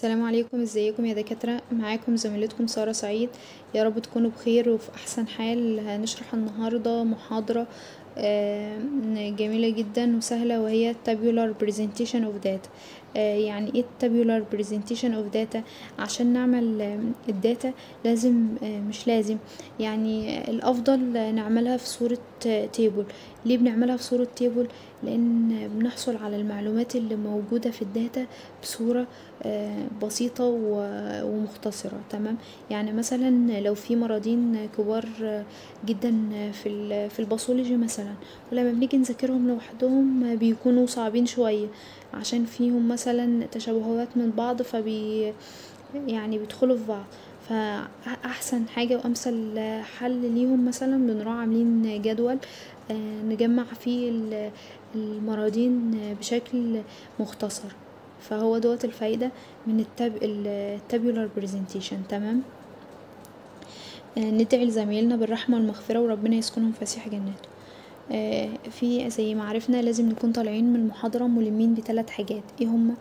السلام عليكم ازيكم يا دكاترة؟ معاكم زميلتكم سارة سعيد. يا رب تكونوا بخير وفي أحسن حال. هنشرح النهاردة محاضرة آه، جميلة جدا وسهلة وهي tabular presentation of data. يعني إيه tabular presentation of data عشان نعمل آه، الداتا لازم آه، مش لازم. يعني الأفضل نعملها في صورة table ليه بنعملها في صورة table لأن بنحصل على المعلومات اللي موجودة في الداتا بصورة آه، بسيطة ومختصرة. تمام؟ يعني مثلا لو في مرضين كبار آه، جدا في في ال pathology مثلا ولما بنيجي نذاكرهم لوحدهم بيكونوا صعبين شوية. عشان فيهم مثلا تشابهات من بعض فبي يعني بيدخلوا في بعض. فأحسن حاجة وأمثل حل ليهم مثلا بنروح عاملين جدول آه، نجمع فيه ال- المرضين بشكل مختصر. فهو دوت الفايدة من ال tab ال tabular presentation. تمام؟ آه، ندعي لزمايلنا بالرحمة والمغفرة وربنا يسكنهم فسيح جناته في زي ما عرفنا لازم نكون طالعين من المحاضرة ملمين بثلاث حاجات. إيه هما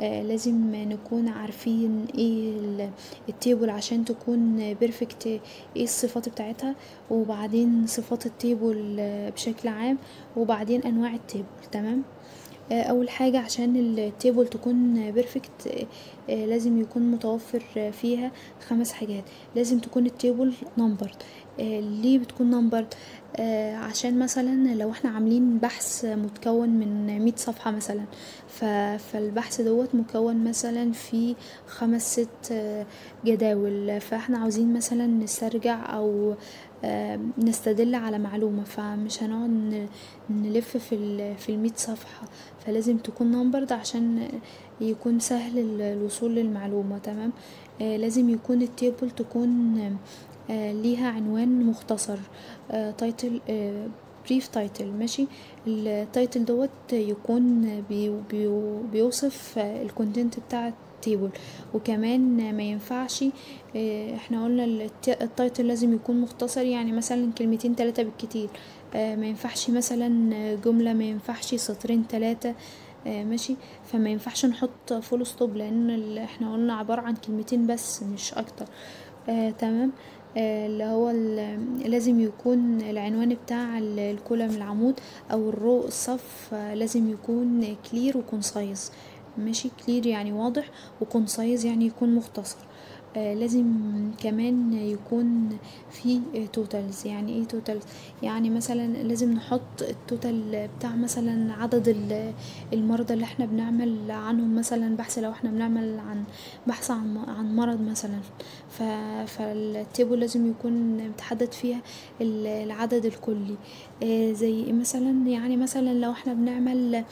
آه لازم نكون عارفين إيه ال- table عشان تكون perfect إيه الصفات بتاعتها وبعدين صفات ال table آه، بشكل عام وبعدين انواع ال table تمام؟ آه، اول حاجة عشان ال table تكون perfect لازم يكون متوفر آه، فيها خمس حاجات. لازم تكون ال table numbered. ليه بتكون numbered؟ عشان مثلا لو إحنا عاملين بحث متكون من مية صفحة مثلا فالبحث دوت مكون مثلا في خمس ست آه، جداول. فاحنا عاوزين مثلا نسترجع أو آه، نستدل على معلومة. فمش هنقعد نلف في المية صفحة. فلازم تكون numbered عشان يكون سهل ال- الوصول للمعلومة تمام؟ آه لازم يكون ال table تكون آه ليها عنوان مختصر title brief title ماشي؟ ال title دوت يكون بي بي بيوصف ال content بتاع ال table. وكمان ما ينفعش آه، إحنا قلنا الت- ال title لازم يكون مختصر يعني مثلا كلمتين تلاتة بالكتير. آه، ما ينفعش مثلا جملة ما ينفعش سطرين آه، ماشي. فما ينفعش نحط full stop لأن إحنا قلنا عبارة عن كلمتين بس مش أكتر. آه، تمام. آه، اللي هو لازم يكون العنوان بتاع ال- column العمود أو ال row الصف آه، لازم يكون clear و concise ماشي؟ clear يعني واضح و concise يعني يكون مختصر. آه لازم كمان يكون في totals يعني إيه totals يعني مثلا لازم نحط ال total بتاع مثلا عدد ال- المرضى اللي إحنا بنعمل عنهم مثلا بحث. لو إحنا بنعمل عن بحث عن عن مرض مثلا فال table لازم يكون متحدد فيها ال- العدد الكلي. آه زي مثلا يعني مثلا لو إحنا بنعمل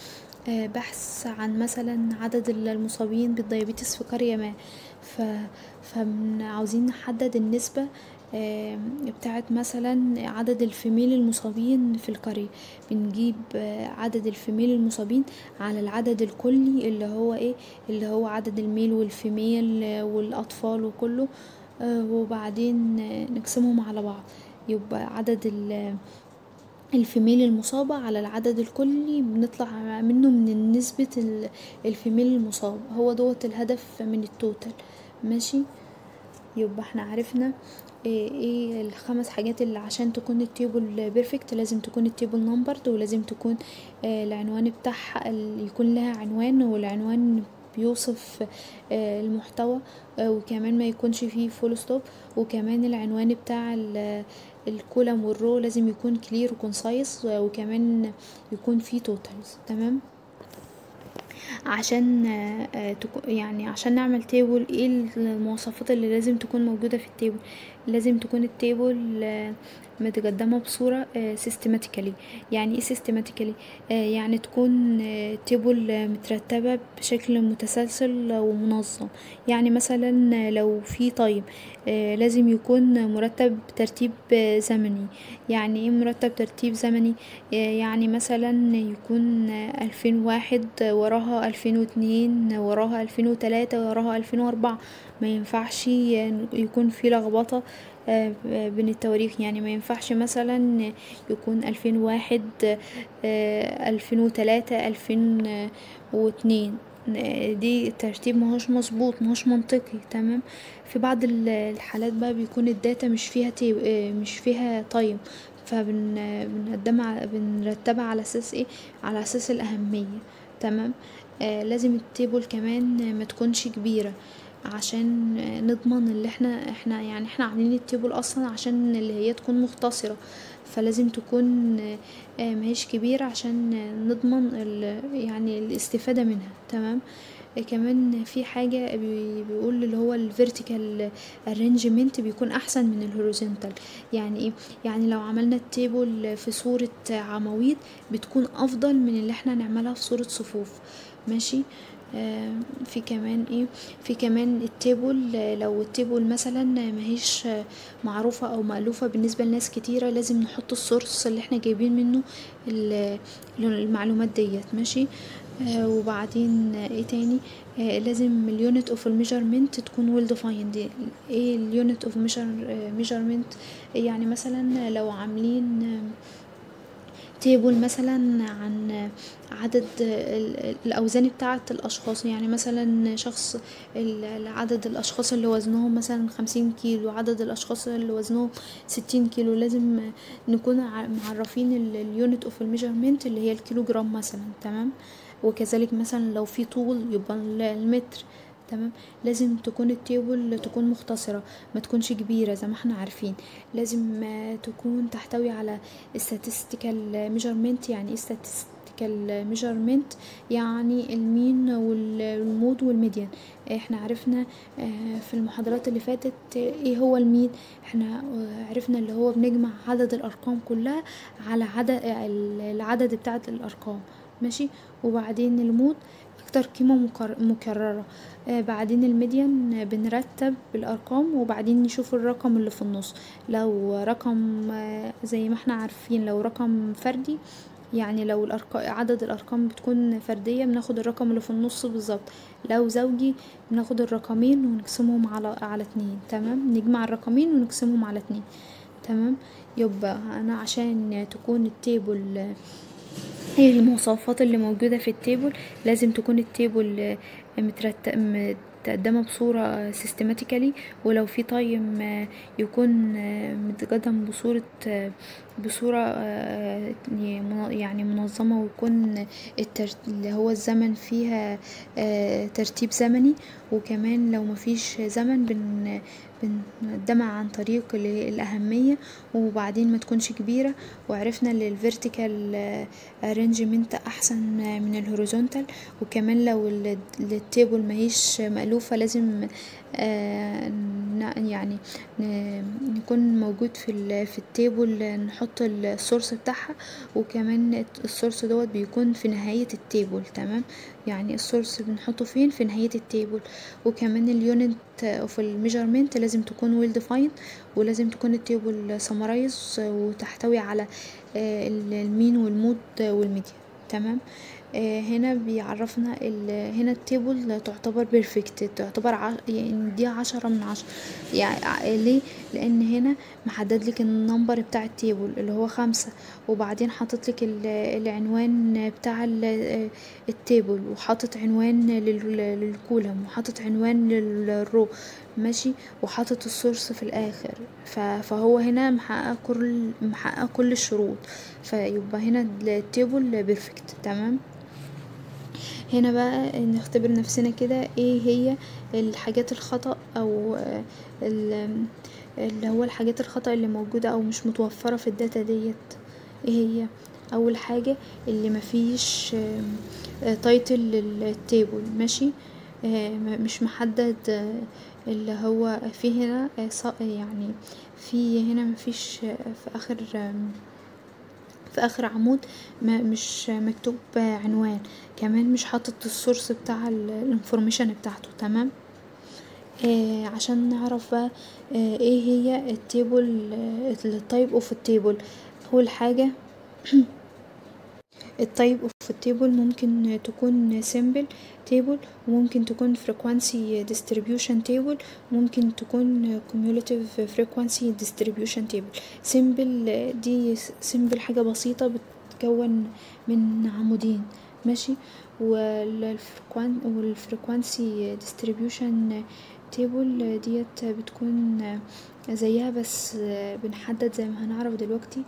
آه، بحث عن مثلا عدد المصابين بال diabetes في قرية ما ف فعاوزين نحدد النسبة بتاعت مثلا عدد ال female المصابين في القرية. بنجيب آه، عدد ال female المصابين على العدد الكلي اللي هو إيه؟ اللي هو عدد ال male وال female آه، والأطفال وكله آه، وبعدين نقسمهم على بعض. يبقى عدد ال female المصابة على العدد الكلي بنطلع منه من نسبة ال- female المصاب. هو دوت الهدف من ال total ماشي؟ يبقى إحنا عرفنا إيه, إيه الخمس حاجات اللي عشان تكون ال table perfect لازم تكون ال table numbered ولازم تكون آه العنوان بتاعها يكون لها عنوان والعنوان بيوصف آه، المحتوى آه، وكمان ما يكونش فيه full stop وكمان العنوان بتاع ال- column وال row لازم يكون clear و concise وكمان يكون فيه totals تمام؟ عشان آه، يعني عشان نعمل table إيه المواصفات اللي لازم تكون موجودة في ال table لازم تكون ال table آه، متقدمة بصورة systematically يعني إيه systematically يعني تكون تيبل مترتبة بشكل متسلسل ومنظم. يعني مثلا لو في طيب آه، لازم يكون مرتب ترتيب آه، زمني. يعني إيه مرتب ترتيب زمني؟ آه، يعني مثلا يكون ألفين واحد وراها ألفين واتنين وراها ألفين وتلاتة وراها ألفين وأربعة. ما ينفعش يكون في لخبطة آه، بين التواريخ. يعني ما ينفعش مثلا يكون ألفين واحد ألفين وتلاتة ألفين واتنين. دي ترتيب مهوش مظبوط مهوش منطقي. تمام؟ في بعض الحالات بقى بيكون ال data مش فيها تي مش فيها time. فبن بنقدمها بنرتبها على أساس إيه؟ على أساس الأهمية. تمام؟ آه لازم ال table كمان ما تكونش كبيرة. عشان نضمن اللي إحنا إحنا يعني إحنا عاملين ال table أصلا عشان اللي هي تكون مختصرة. فلازم تكون آه مهيش كبيرة عشان نضمن يعني الاستفادة منها. تمام؟ كمان في حاجة بيقول اللي هو ال vertical arrangement بيكون أحسن من ال horizontal يعني إيه؟ يعني لو عملنا ال table في صورة عواميد بتكون أفضل من اللي إحنا نعملها في صورة صفوف. ماشي؟ آه في كمان إيه؟ في كمان ال table لو ال table مثلا ماهيش معروفة أو مألوفة بالنسبة لناس كتيرة لازم نحط ال source اللي إحنا جايبين منه المعلومات ديت ماشي؟ آه وبعدين إيه تاني؟ آه لازم ال unit of ال measurement تكون well defined إيه ال unit of measurement يعني مثلا لو عاملين table مثلا عن عدد الأوزان بتاعة الأشخاص. يعني مثلا شخص عدد الأشخاص اللي وزنهم مثلا خمسين كيلو عدد الأشخاص اللي وزنهم ستين كيلو لازم نكون معرفين ال unit of ال measurement اللي هي الكيلو جرام مثلا تمام؟ وكذلك مثلا لو في طول يبقى المتر. تمام؟ لازم تكون ال table تكون مختصرة ما تكونش كبيرة زي ما إحنا عارفين. لازم تكون تحتوي على statistical measurement يعني إيه statistical measurement يعني ال mean وال mode وال median إحنا عرفنا في المحاضرات اللي فاتت إيه هو ال mean. إحنا عرفنا اللي هو بنجمع عدد الأرقام كلها على عدد العدد بتاعت الأرقام. ماشي؟ وبعدين ال mode أكتر قيمة مكررة. آه بعدين ال median بنرتب الارقام وبعدين نشوف الرقم اللي في النص. لو رقم آه زي ما إحنا عارفين لو رقم فردي يعني لو الأرقام عدد الأرقام بتكون فردية بناخد الرقم اللي في النص بالظبط. لو زوجي بناخد الرقمين ونقسمهم على على اتنين تمام؟ نجمع الرقمين ونقسمهم على اتنين تمام؟ يبقى أنا عشان تكون ال table هي المواصفات اللي موجودة في ال table؟ لازم تكون ال table مترتب متقدمة بصورة systematically ولو في time يكون متقدم بصورة بصورة يعني منظمة ويكون اللي هو الزمن فيها ترتيب زمني. وكمان لو مفيش زمن بنقدمها عن طريق الأهمية وبعدين ما تكونش كبيرة وعرفنا إن ال vertical arrangement أحسن من ال horizontal وكمان لو ال table ماهيش مألوفة لازم يعني يكون موجود في في ال table نحط ال source بتاعها وكمان ال source دوت بيكون في نهاية ال table تمام؟ يعني ال source بنحطه فين؟ في نهاية ال table وكمان ال unit of ال measurement لازم تكون well defined ولازم تكون ال table summarized وتحتوي على ال mean وال mode وال median تمام؟ آه هنا بيعرفنا هنا ال table تعتبر perfect تعتبر ع... يعني دي عشرة من عشرة. يعني ليه؟ لأن هنا محدد لك ال number بتاع ال table اللي هو خمسة وبعدين حاطط لك العنوان بتاع ال table وحاطط عنوان لل column وحاطط عنوان لل row ماشي؟ وحاطط ال source في الآخر. فهو هنا محقق كل محقق كل الشروط. فيبقى هنا ال table perfect تمام؟ هنا بقى نختبر نفسنا كده إيه هي الحاجات الخطأ أو اللي هو الحاجات الخطأ اللي موجودة أو مش متوفرة في ال data ديت؟ إيه هي؟ أول حاجة اللي مفيش title لل table ماشي؟ مش محدد اللي هو في هنا يعني في هنا مفيش في آخر في آخر عمود ما مش مكتوب عنوان. كمان مش حاطط ال source بتاع ال information بتاعته تمام؟ آه عشان نعرف بقى آه إيه هي ال table ال type of ال table أول حاجة ال type of ال table ممكن تكون simple table وممكن تكون frequency distribution table وممكن تكون cumulative frequency distribution table. simple دي simple حاجة بسيطة بتتكون من عمودين ماشي؟ وال frequency distribution table ديت بتكون زيها بس بنحدد زي ما هنعرف دلوقتي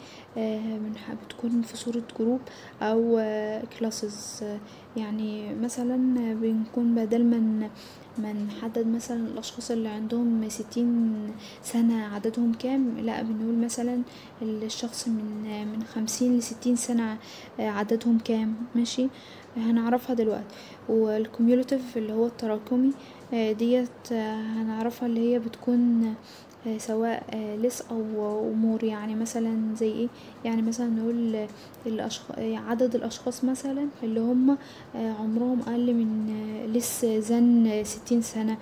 بتكون في صورة group أو classes يعني مثلا بنكون بدل ما ما نحدد مثلا الأشخاص اللي عندهم ستين سنة عددهم كام لا بنقول مثلا الشخص من من خمسين لستين سنة عددهم كام. ماشي؟ هنعرفها دلوقتي. وال cumulative اللي هو التراكمي ديت هنعرفها اللي هي بتكون سواء less أو more يعني مثلا زي إيه؟ يعني مثلا نقول الأشخ... عدد الأشخاص مثلا اللي هم عمرهم أقل من less than ستين سنة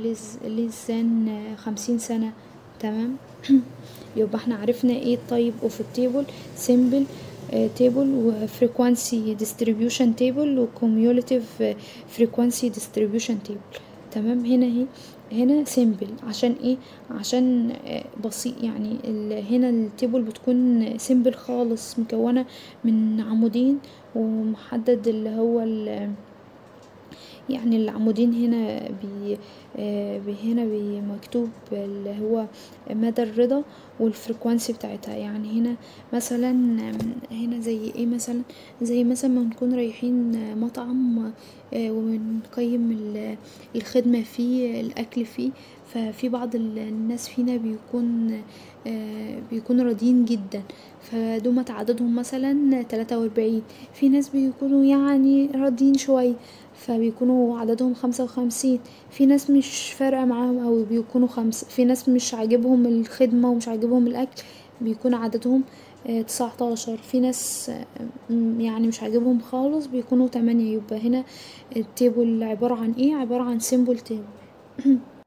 less than خمسين سنة تمام؟ يبقى إحنا عرفنا إيه ال type of ال table simple table و frequency distribution table و cumulative frequency distribution table تمام هنا اهي هنا simple عشان إيه؟ عشان بسيط يعني هنا ال table بتكون simple خالص مكونة من عمودين ومحدد اللي هو يعني العمودين هنا بي هنا بي مكتوب اللي هو مدى الرضا وال frequency بتاعتها. يعني هنا مثلا هنا زي إيه مثلا؟ زي مثلا ما نكون رايحين مطعم وبنقيم الخدمة فيه الأكل فيه ففي بعض الناس فينا بيكون بيكونوا راضيين جدا. فدوت عددهم مثلا تلاتة وأربعين. في ناس بيكونوا يعني راضيين شوية. فبيكونوا عددهم خمسة وخمسين. في ناس مش فارقة معاهم أوي بيكونوا خمسة في ناس مش عاجبهم الخدمة ومش عاجبهم الأكل بيكون عددهم تسعتاشر. في ناس يعني مش عاجبهم خالص بيكونوا تمانية. يبقى هنا ال table عبارة عن إيه؟ عبارة عن simple table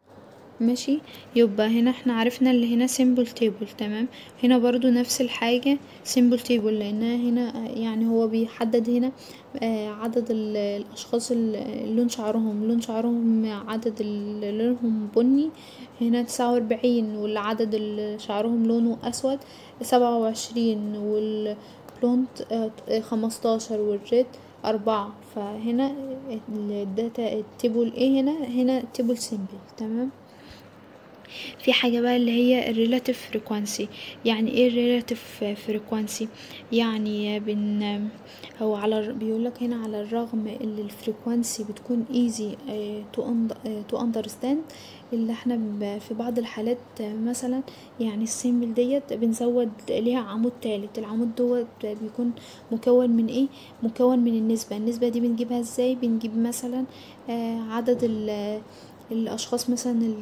ماشي؟ يبقى هنا إحنا عرفنا اللي هنا simple table تمام؟ هنا برضو نفس الحاجة simple table لانها هنا يعني هو بيحدد هنا عدد الأشخاص اللي لون شعرهم. لون شعرهم عدد اللي لونهم بني هنا تسعة وأربعين والعدد اللي شعرهم لونه أسود سبعة وعشرين وال blond خمستاشر وال red أربعة. فهنا ال data ال table إيه هنا هنا table simple تمام؟ في حاجة بقى اللي هي ال relative frequency يعني إيه ال relative frequency يعني بن هو على بيقولك هنا على الرغم إن ال frequency بتكون easy to understand. اللي إحنا في بعض الحالات مثلا يعني ال simple ديت بنزود ليها عمود تالت. العمود دوت بيكون مكون من إيه؟ مكون من النسبة. النسبة دي بنجيبها إزاي؟ بنجيب مثلا عدد الأشخاص مثلا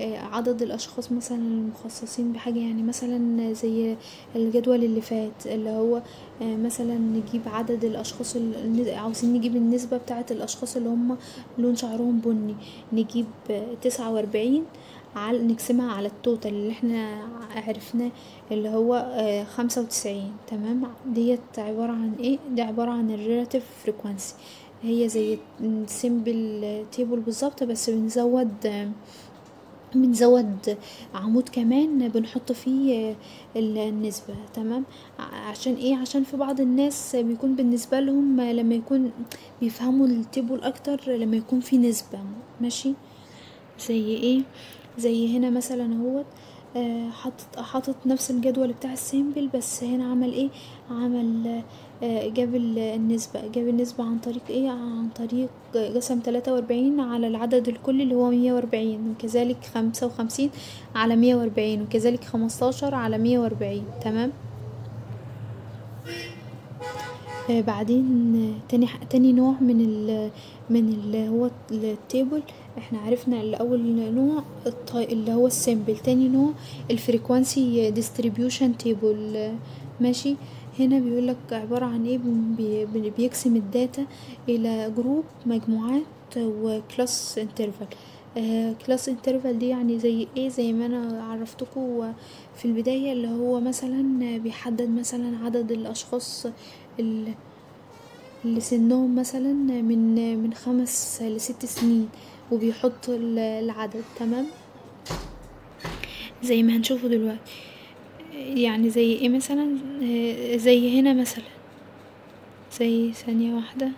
عدد الأشخاص مثلا المخصصين بحاجة يعني مثلا زي الجدول اللي فات اللي هو مثلا نجيب عدد الأشخاص عاوزين نجيب النسبة بتاعة الأشخاص اللي هم لون شعرهم بني. نجيب تسعة وأربعين على نقسمها على التوتال اللي إحنا عرفناه اللي هو خمسة وتسعين. تمام؟ ديت عبارة عن إيه؟ دي عبارة عن ال relative frequency هي زي simple table بالظبط بس بنزود بنزود عمود كمان بنحط فيه النسبة تمام؟ عشان إيه؟ عشان في بعض الناس بيكون بالنسبة لهم لما يكون بيفهموا ال table أكتر لما يكون في نسبة ماشي؟ زي إيه؟ زي هنا مثلا أهوت حاطط حاطط نفس الجدول بتاع السيمبل بس هنا عمل إيه؟ عمل جاب النسبة. جاب النسبة عن طريق إيه؟ عن طريق قسم تلاتة وأربعين على العدد الكلي اللي هو مية وأربعين وكذلك خمسة وخمسين على مية وأربعين وكذلك خمستاشر على مية وأربعين. تمام؟ بعدين تاني تاني نوع من ال من اللي هو ال table. إحنا عرفنا الأول نوع اللي هو ال simple. تاني نوع ال frequency distribution table ماشي؟ هنا بيقولك عبارة عن إيه؟ بي بيقسم ال data إلى group مجموعات و class interval class interval دي يعني زي إيه؟ زي ما أنا عرفتكم في البداية اللي هو مثلا بيحدد مثلا عدد الأشخاص اللي سنهم مثلا من من خمس لست سنين وبيحط العدد. تمام؟ زي ما هنشوفه دلوقتي. يعني زي إيه مثلا؟ زي هنا مثلا. زي ثانية واحدة.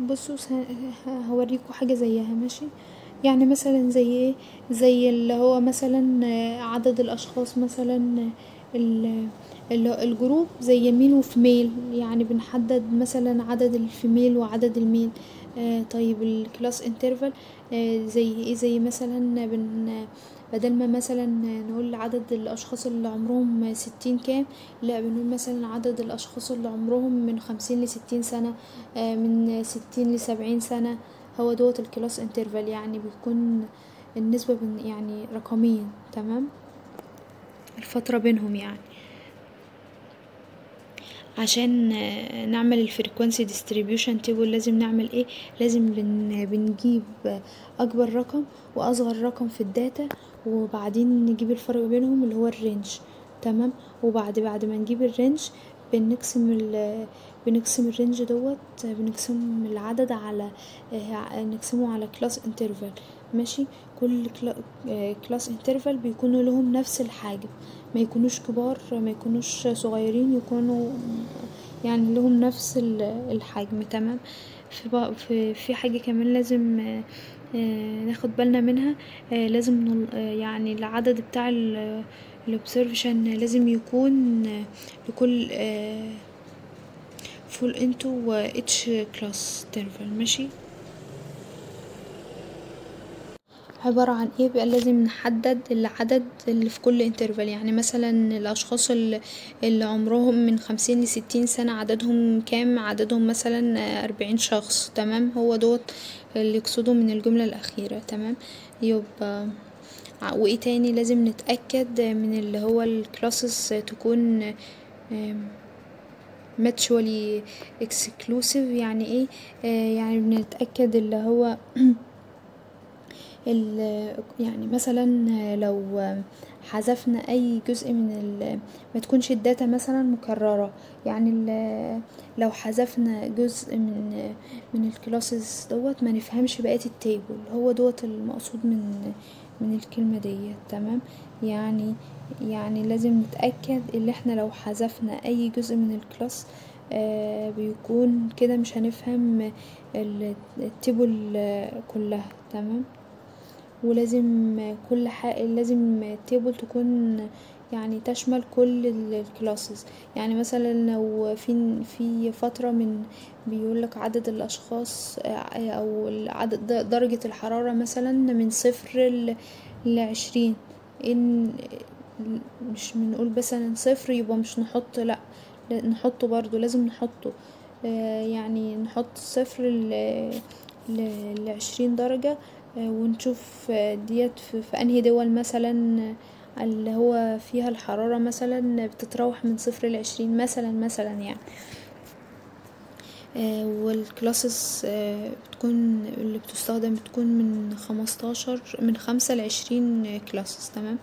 بصوا هوريكوا حاجة زيها ماشي؟ يعني مثلا زي إيه؟ زي اللي هو مثلا عدد الأشخاص مثلا ال group زي male و female يعني بنحدد مثلا عدد ال female وعدد ال male. طيب ال class interval زي إيه؟ زي مثلا بن بدل ما مثلا نقول عدد الأشخاص اللي عمرهم ستين كام لا بنقول مثلا عدد الأشخاص اللي عمرهم من خمسين لستين سنة من ستين لسبعين سنة. هو دوت ال class interval يعني بيكون النسبة يعني رقميا تمام؟ الفترة بينهم يعني. عشان نعمل ال frequency distribution table لازم نعمل إيه؟ لازم بن بنجيب أكبر رقم وأصغر رقم في ال data وبعدين نجيب الفرق بينهم اللي هو ال range تمام؟ وبعد بعد ما نجيب ال range بنقسم بنقسم ال range دوت بنقسم العدد على نقسمه على class interval. ماشي؟ كل class interval بيكونوا لهم نفس الحاجة. ما يكونوش كبار ما يكونوش صغيرين يكونوا يعني لهم نفس الحجم. تمام؟ في في حاجة كمان لازم ناخد بالنا منها لازم يعني العدد بتاع ال observation لازم يكون لكل fall into each class interval ماشي؟ عبارة عن إيه؟ بقى لازم نحدد العدد اللي في كل interval يعني مثلا الأشخاص اللي, عمرهم من خمسين لستين سنة عددهم كام؟ عددهم مثلا أربعين شخص. تمام؟ هو دوت اللي يقصده من الجملة الأخيرة. تمام؟ يبقى وإيه تاني لازم نتأكد من اللي هو ال classes تكون mutually exclusive يعني إيه؟ آه يعني بنتأكد اللي هو يعني مثلا لو حذفنا أي جزء من ما تكونش ال data مثلا مكررة. يعني لو حذفنا جزء من من ال classes دوت ما نفهمش بقية ال table هو دوت المقصود من من الكلمة ديت تمام؟ يعني يعني لازم نتأكد اللي إحنا لو حذفنا أي جزء من ال class آه بيكون كده مش هنفهم ال table كلها تمام؟ ولازم كل حاجة لازم ال table تكون يعني تشمل كل الكلاسز يعني مثلا لو في في فترة من بيقولك عدد الأشخاص أو عدد درجة الحرارة مثلا من صفر لعشرين. إن مش بنقول مثلا صفر يبقى مش نحط لأ نحطه برضو لازم نحطه. يعني نحط صفر لعشرين درجة ونشوف ديت في أنهي دول مثلا اللي هو فيها الحرارة مثلا بتتراوح من صفر لعشرين مثلا مثلا يعني. وال classes بتكون اللي بتستخدم بتكون من خمستاشر من خمسة لعشرين classes تمام؟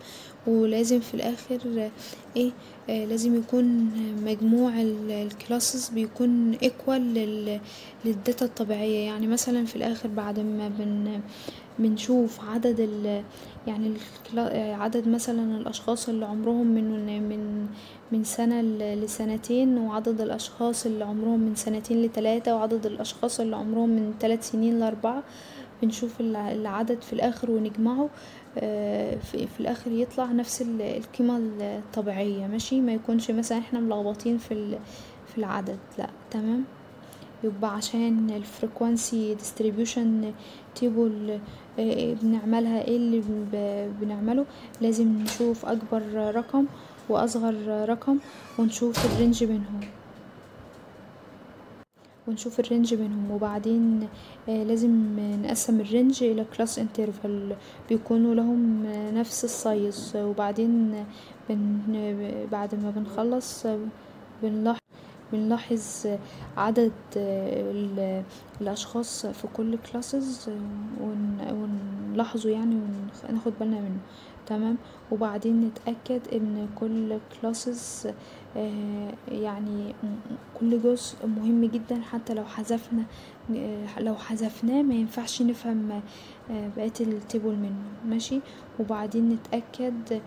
ولازم في الآخر إيه آه لازم يكون مجموع ال classes بيكون equal للداتا الطبيعية. يعني مثلا في الآخر بعد ما بن بنشوف عدد ال يعني عدد مثلا الأشخاص اللي عمرهم من من من سنة لسنتين وعدد الأشخاص اللي عمرهم من سنتين لتلاتة وعدد الأشخاص اللي عمرهم من تلات سنين لأربعة بنشوف العدد في الآخر ونجمعه. في, في الآخر يطلع نفس القيمة الطبيعية ماشي؟ ما يكونش مثلا إحنا ملخبطين في في العدد لأ تمام؟ يبقى عشان ال frequency distribution table بنعملها إيه اللي بنعمله؟ لازم نشوف أكبر رقم وأصغر رقم ونشوف ال range بينهم. ونشوف ال range بينهم وبعدين لازم نقسم ال range إلى class interval بيكونوا لهم نفس ال size وبعدين بن بعد ما بنخلص بنلاحظ بنلاحظ عدد الأشخاص في كل كلاسز ونلاحظه يعني وناخد بالنا منه. تمام؟ وبعدين نتأكد إن كل classes يعني كل جزء مهم جدا حتى لو حذفنا لو حذفناه مينفعش نفهم بقية ال table منه. ماشي؟ وبعدين نتأكد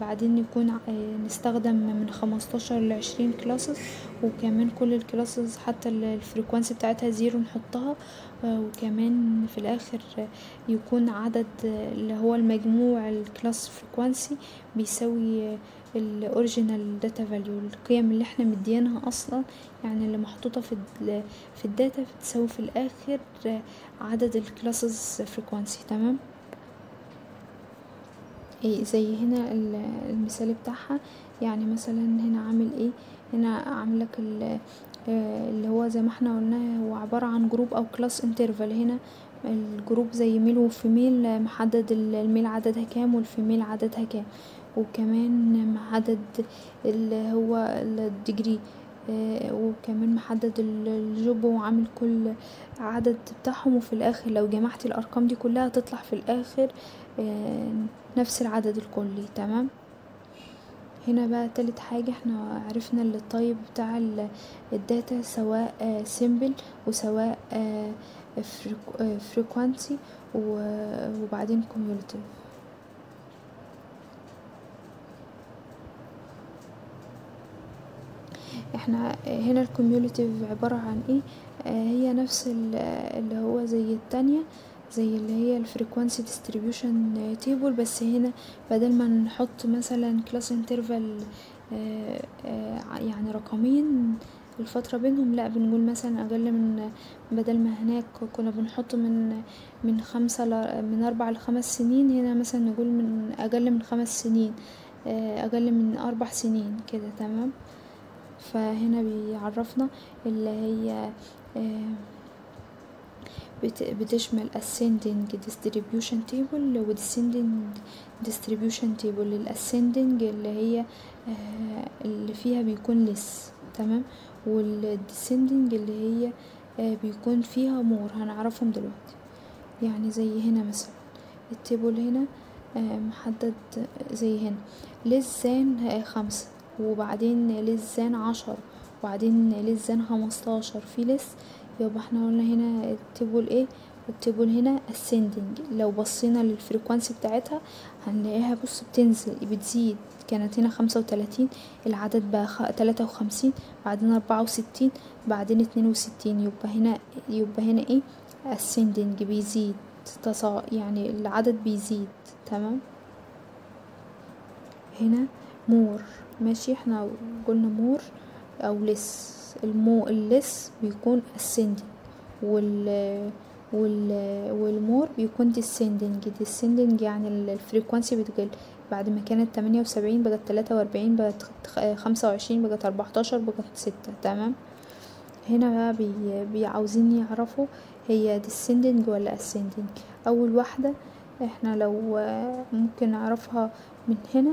بعدين نكون نستخدم من خمستاشر لعشرين classes وكمان كل ال classes حتى ال frequency بتاعتها zero نحطها وكمان في الآخر يكون عدد اللي هو المجموع ال class frequency بيساوي ال original data value القيم اللي إحنا مدينها أصلا يعني اللي محطوطة في في ال data بتساوي في الآخر عدد ال classes frequency تمام؟ إيه زي هنا المثال بتاعها. يعني مثلا هنا عامل إيه؟ هنا عاملك اللي هو زي ما إحنا قلنا هو عبارة عن group أو class interval هنا ال group زي male و female محدد ال male عددها كام وال female عددها كام. وكمان محدد اللي هو ال degree وكمان محدد ال job وعامل كل عدد بتاعهم. وفي الآخر لو جمعت الأرقام دي كلها تطلع في الآخر نفس العدد الكلي. تمام؟ هنا بقى تالت حاجة إحنا عرفنا ال type بتاع ال data سواء simple وسواء frequency وبعدين cumulative إحنا هنا ال cumulative عبارة عن إيه؟ هي نفس اللي هو زي التانية زي اللي هي ال frequency distribution table بس هنا بدل ما نحط مثلا class interval يعني رقمين الفترة بينهم لا بنقول مثلا أقل من بدل ما هناك كنا بنحط من من خمسة من أربع لخمس سنين هنا مثلا نقول من أقل من خمس سنين أقل من أربع سنين كده تمام؟ فهنا بيعرفنا اللي هي بتشمل ascending distribution table و descending distribution table. ال ascending اللي هي اللي فيها بيكون less تمام؟ وال descending اللي هي بيكون فيها more هنعرفهم دلوقتي. يعني زي هنا مثلا. ال table هنا محدد زي هنا. less than خمسة. وبعدين than عشرة. وبعدين than خمستاشر. في less يبقى إحنا قلنا هنا ال table إيه ال table هنا ascending. لو بصينا لل frequency بتاعتها هنلاقيها بص بتنزل بتزيد. كانت هنا خمسة وتلاتين العدد بقى تلاتة وخمسين بعدين أربعة وستين بعدين اتنين وستين. يبقى هنا يبقى هنا إيه؟ ascending بيزيد تصا يعني العدد بيزيد تمام؟ هنا more ماشي؟ إحنا قلنا more أو less ال mo ال less بيكون ascending وال وال وال more بيكون descending. descending يعني ال frequency بتقل. بعد ما كانت تمانية وسبعين بقت تلاتة وأربعين بقت خمسة وعشرين بقت أربعتاشر بقت ستة تمام؟ هنا بقى بي, بي عاوزين يعرفوا هي descending ولا ascending. أول واحدة إحنا لو ممكن نعرفها من هنا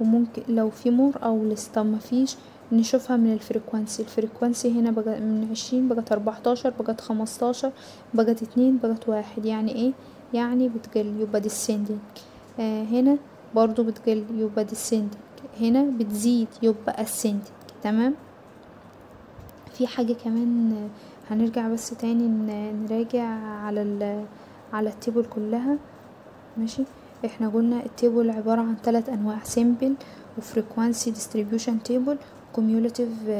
وممكن لو في more أو less طب مفيش نشوفها من ال frequency. ال frequency هنا بقى من عشرين بقت أربعتاشر بقت خمستاشر بقت اتنين بقت واحد. يعني إيه؟ يعني بتقل يبقى descending. آه هنا برضو بتقل يبقى descending هنا بتزيد يبقى ascending تمام؟ في حاجة كمان هنرجع بس تاني نراجع على ال على ال table كلها. ماشي؟ إحنا قلنا ال table عبارة عن تلات أنواع simple و frequency distribution table cumulative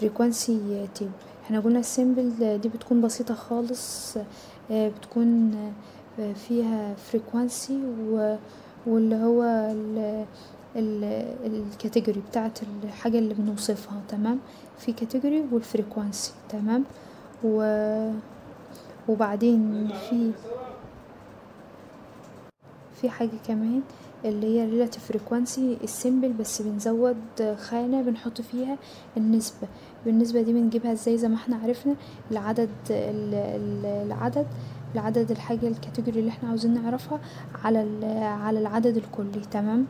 frequency table. إحنا قلنا ال simple دي بتكون بسيطة خالص بتكون فيها frequency واللي هو ال category بتاعت الحاجة اللي بنوصفها تمام؟ في category وال frequency تمام؟ و وبعدين في في حاجة كمان اللي هي relative frequency ال simple بس بنزود خانة بنحط فيها النسبة. بالنسبة دي بنجيبها إزاي؟ زي ما إحنا عرفنا العدد العدد العدد الحاجة ال category اللي إحنا عاوزين نعرفها على على العدد الكلي تمام؟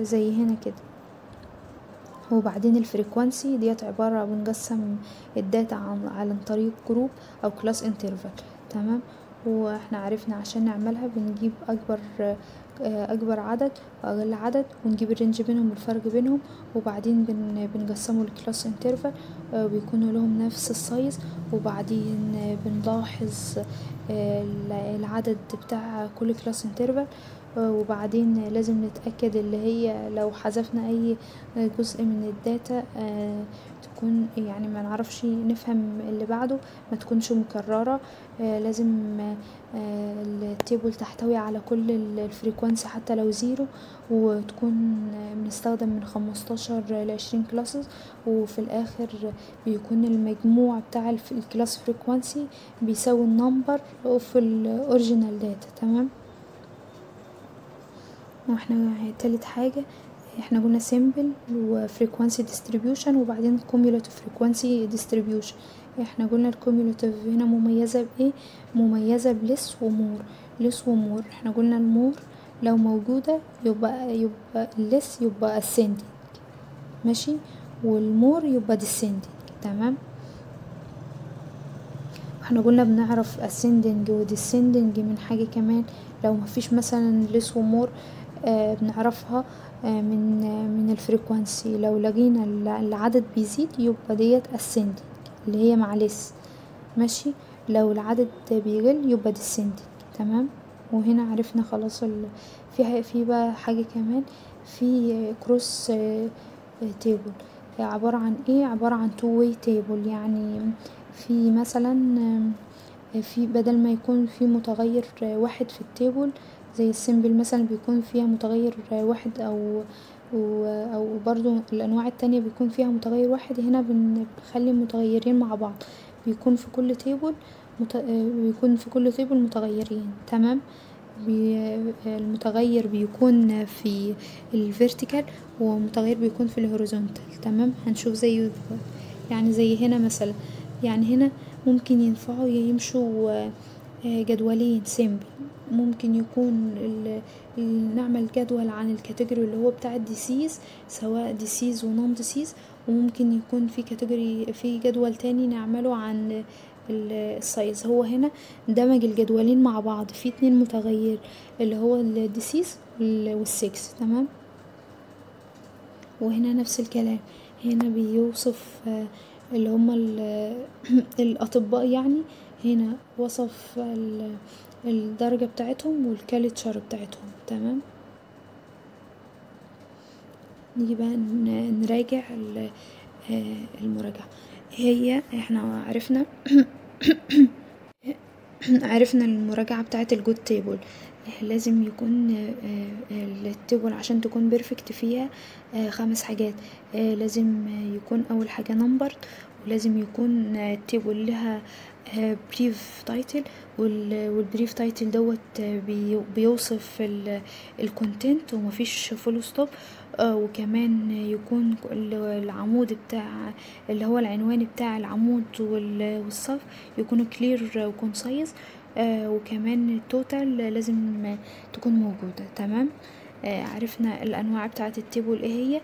زي هنا كده. وبعدين ال frequency ديت عبارة بنقسم ال data عن عن طريق group أو class interval تمام؟ وإحنا عرفنا عشان نعملها بنجيب أكبر أكبر عدد واقل عدد ونجيب ال range بينهم والفرق بينهم وبعدين بن بنقسمه ل class interval بيكونوا لهم نفس ال size وبعدين بنلاحظ العدد بتاع كل class interval وبعدين لازم نتأكد اللي هي لو حذفنا أي جزء من ال data تكون يعني منعرفش نفهم اللي بعده متكونش مكررة لازم ال table تحتوي على كل ال frequency حتى لو zero وتكون بنستخدم من خمستاشر لعشرين classes وفي الآخر بيكون المجموع بتاع ال class frequency بيساوي ال number of ال original data تمام؟ وإحنا تالت حاجة إحنا قلنا simple و frequency distribution وبعدين cumulative frequency distribution إحنا قلنا ال cumulative هنا مميزة بإيه؟ مميزة ب less و more. less و more. إحنا قلنا ال more لو موجودة يبقى يبقى ال less يبقى ascending. ماشي؟ وال more يبقى descending. تمام؟ إحنا قلنا بنعرف ascending و descending من حاجة كمان. لو مفيش مثلا less و more آه بنعرفها آه من آه من ال frequency لو لقينا العدد بيزيد يبقى ديت ascending اللي هي مع less ماشي؟ لو العدد بيقل يبقى descending. تمام؟ وهنا عرفنا خلاص ال... في في بقى حاجة كمان في cross table عبارة عن إيه؟ عبارة عن two way table يعني في مثلا في بدل ما يكون في متغير واحد في ال table زي ال simple مثلا بيكون فيها متغير واحد أو أو برضو الأنواع التانية بيكون فيها متغير واحد. هنا بنخلي متغيرين مع بعض. بيكون في كل table مت... بيكون في كل table متغيرين تمام؟ بي... المتغير بيكون في ال vertical ومتغير بيكون في ال horizontal تمام؟ هنشوف زيه يعني زي هنا مثلا يعني هنا ممكن ينفعوا يمشوا جدولين simple ممكن يكون نعمل جدول عن ال category اللي هو بتاع ال disease سواء disease و non disease وممكن يكون في category في جدول تاني نعمله عن ال sex هو هنا دمج الجدولين مع بعض. في اتنين متغير اللي هو ال disease وال sex تمام؟ وهنا نفس الكلام. هنا بيوصف اللي هما الأطباء يعني. هنا وصف الدرجة بتاعتهم وال culture بتاعتهم. تمام؟ نيجي بقى نراجع المراجعة. هي إحنا عرفنا عرفنا المراجعة بتاعة ال good table. لازم يكون ال table عشان تكون perfect فيها خمس حاجات. لازم يكون أول حاجة numbered ولازم يكون ال table لها brief title وال brief title دوت بيوصف ال content ومفيش full stop وكمان يكون العمود بتاع اللي هو العنوان بتاع العمود والصف يكونوا clear و concise وكمان ال total لازم تكون موجودة تمام؟ عرفنا الأنواع بتاعة ال table إيه هي؟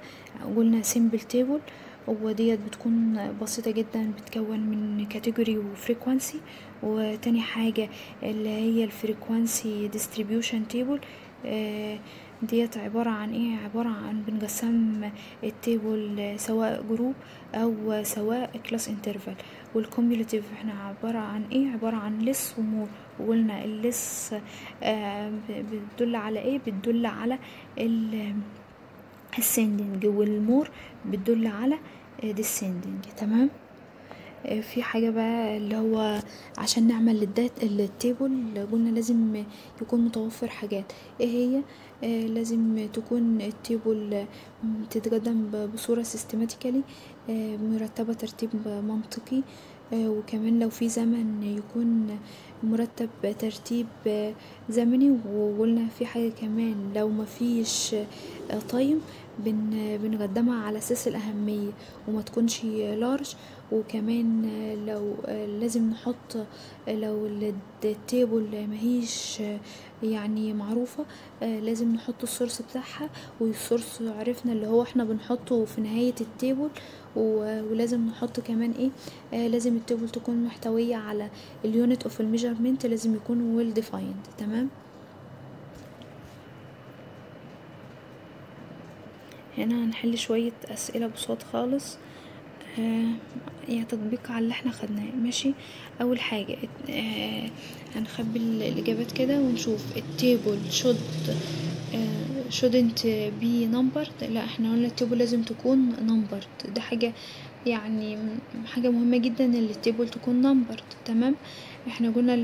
قلنا simple table وديت بتكون بسيطة جدا بتكون من category و frequency وتاني حاجة اللي هي ال frequency distribution table ديت عبارة عن إيه؟ عبارة عن بنقسم ال table سواء group أو سواء class interval. وال cumulative إحنا عبارة عن إيه؟ عبارة عن less و more وقلنا ال less آه بتدل على إيه؟ بتدل على ascending وال more بتدل على descending. تمام؟ في حاجة بقى اللي هو عشان نعمل ال data table قلنا لازم يكون متوفر حاجات. إيه هي؟ آه لازم تكون ال table تتقدم بصورة systematically آه مرتبة ترتيب منطقي آه وكمان لو في زمن يكون مرتب ترتيب زمني وقلنا في حاجة كمان لو مفيش time بن بنقدمها على أساس الأهمية وما تكونش large وكمان لو لازم نحط لو ال table ماهيش يعني معروفة لازم نحط ال source بتاعها وال source عرفنا اللي هو إحنا بنحطه في نهاية ال table ولازم نحط كمان إيه لازم ال table تكون محتوية على ال unit of ال measurement لازم يكون well defined تمام؟ هنا هنحل شوية أسئلة بساط خالص. آه يعني تطبيق على اللي إحنا خدناه. ماشي؟ أول حاجة آه هنخبي الإجابات كده ونشوف. ال table should آه shouldn't be numbered. لا إحنا قلنا ال table لازم تكون numbered. ده حاجة يعني حاجة مهمة جدا إن ال table تكون numbered. تمام؟ إحنا قلنا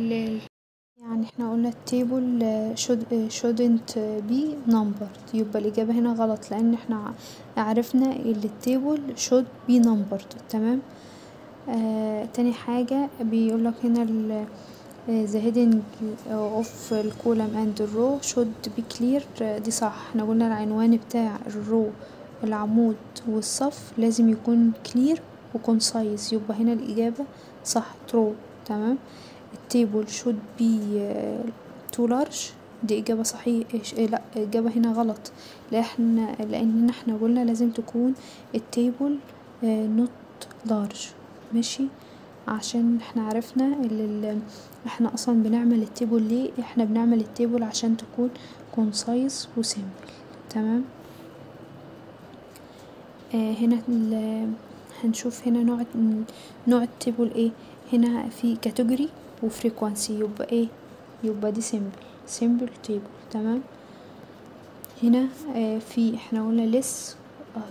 يعني إحنا قلنا ال table should shouldn't be numbered. يبقى الإجابة هنا غلط لأن إحنا عرفنا إن ال table should be numbered. تمام؟ آه تاني حاجة بيقولك هنا ال the heading of ال column and ال row should be clear. دي صح. إحنا قلنا العنوان بتاع ال row العمود والصف لازم يكون clear و concise يبقى هنا الإجابة صح true. تمام؟ ال table should be too large. دي إجابة صحيح. لا إجابة هنا غلط. لأن لأننا إحنا قلنا لازم تكون ال table not large. ماشي؟ عشان إحنا عرفنا اللي إحنا أصلا بنعمل ال table ليه؟ إحنا بنعمل ال table عشان تكون concise و simple تمام؟ آه هنا هنشوف هنا نوع نوع ال table إيه؟ هنا في category و frequency يبقى إيه يبقى دي simple simple table تمام هنا آه في إحنا قلنا less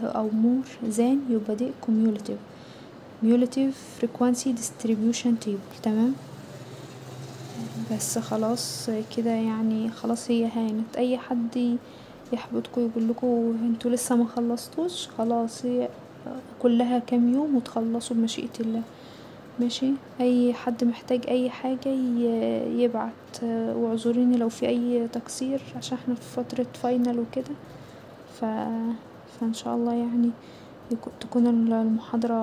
أو more than يبقى دي cumulative. Cumulative frequency distribution table تمام بس خلاص كده يعني خلاص هي هانت. أي حد يحبطكوا يقولكوا أنتوا لسه ما خلصتوش خلاص هي كلها كام يوم وتخلصوا بمشيئة الله. ماشي؟ أي حد محتاج أي حاجة يبعت واعذريني لو في أي تقصير عشان إحنا في فترة فاينل وكده. ف... فإن شاء الله يعني تكون المحاضرة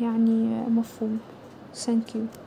يعني مفهومة thank you.